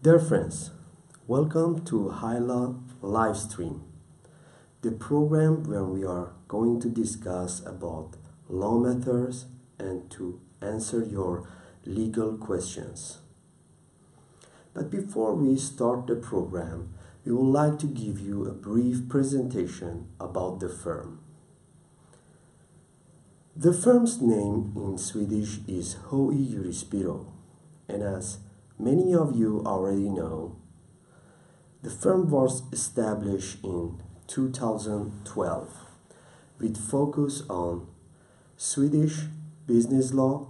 Dear friends, welcome to H I Law Livestream, the program where we are going to discuss about law matters and to answer your legal questions. But before we start the program, we would like to give you a brief presentation about the firm. The firm's name in Swedish is H I Juristbyrå, and as many of you already know, the firm was established in 2012 with focus on Swedish business law,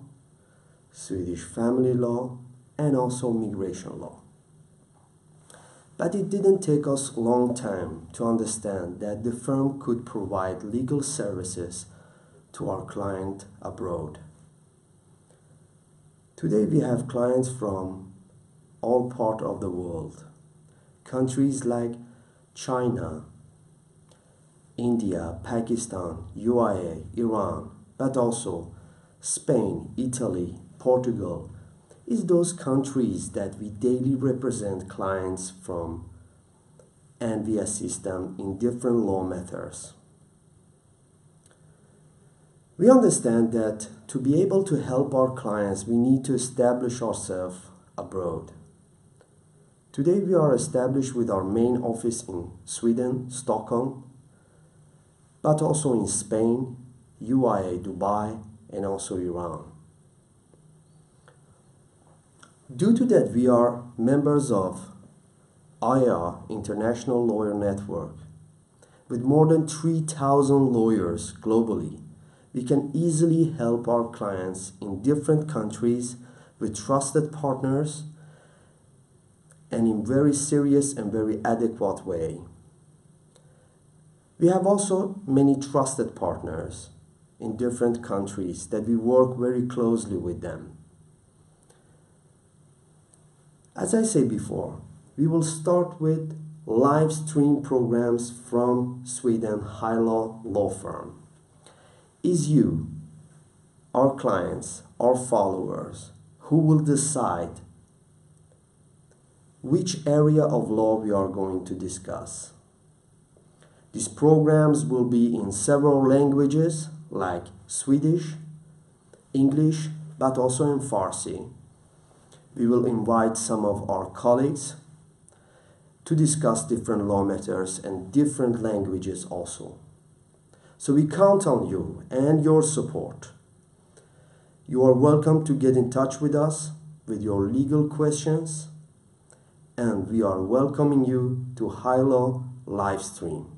Swedish family law, and also migration law. But it didn't take us a long time to understand that the firm could provide legal services to our client abroad. Today we have clients from all part of the world. Countries like China, India, Pakistan, UAE, Iran, but also Spain, Italy, Portugal, is those countries that we daily represent clients from and we assist them in different law matters. We understand that to be able to help our clients, we need to establish ourselves abroad. Today, we are established with our main office in Sweden, Stockholm, but also in Spain, UAE, Dubai, and also Iran. Due to that, we are members of IIA International Lawyer Network with more than 3,000 lawyers globally we can easily help our clients in different countries with trusted partners and in very serious and very adequate way. We have also many trusted partners in different countries that we work very closely with them. As I said before, we will start with live stream programs from Sweden H I Law Firm is you, our clients, our followers, who will decide which area of law we are going to discuss. These programs will be in several languages like Swedish, English, but also in Farsi. We will invite some of our colleagues to discuss different law matters and different languages also. So we count on you and your support. You are welcome to get in touch with us with your legal questions and we are welcoming you to H I Law live stream.